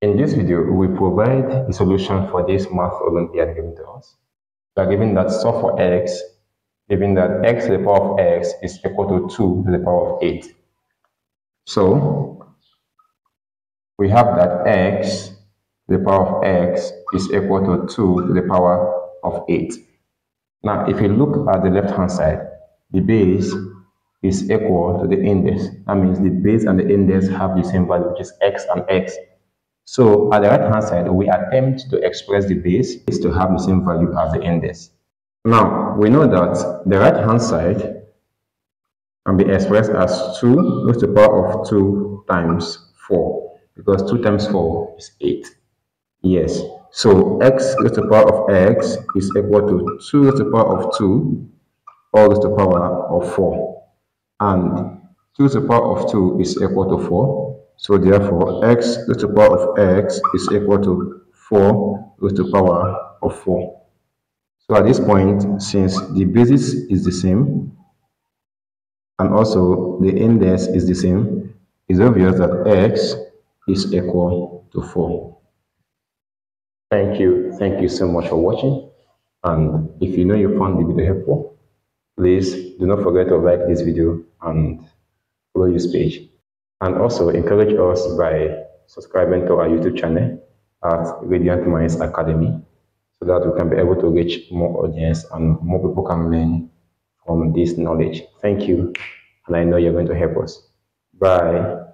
In this video, we provide a solution for this math Olympiad given to us. We are given that solve for x, given that x to the power of x is equal to 2 to the power of 8. So, we have that x to the power of x is equal to 2 to the power of 8. Now, if you look at the left-hand side, the base is equal to the index. That means the base and the index have the same value, which is x and x. So at the right hand side, we attempt to express the base is to have the same value as the index. Now, we know that the right hand side can be expressed as 2 raised to the power of 2 times 4 because 2 times 4 is 8. Yes, so x raised to the power of x is equal to 2 raised to the power of 2 all raised to the power of 4. And 2 raised to the power of 2 is equal to 4 so therefore, x to the power of x is equal to 4 to the power of 4. So at this point, since the basis is the same, and also the index is the same, it's obvious that x is equal to 4. Thank you. Thank you so much for watching. And if you know you found the video helpful, please do not forget to like this video and follow this page and also encourage us by subscribing to our YouTube channel at Radiant Minds Academy so that we can be able to reach more audience and more people can learn from this knowledge. Thank you, and I know you're going to help us. Bye.